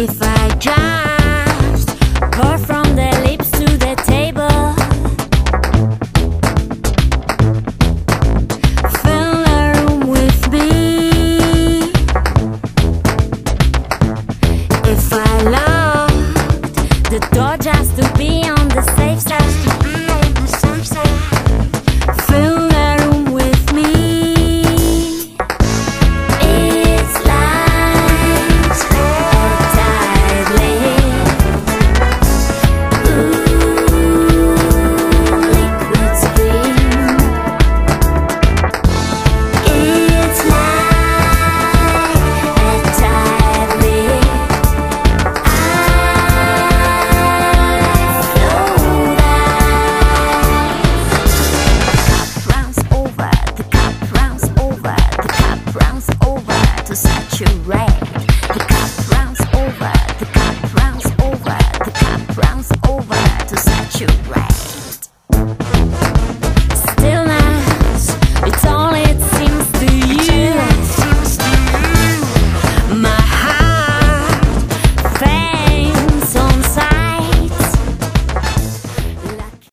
If I just pour from the lips to the table. Fill the room with me. If I locked the door just to be on the safe side. over, the cup runs over, the cup runs over to saturate.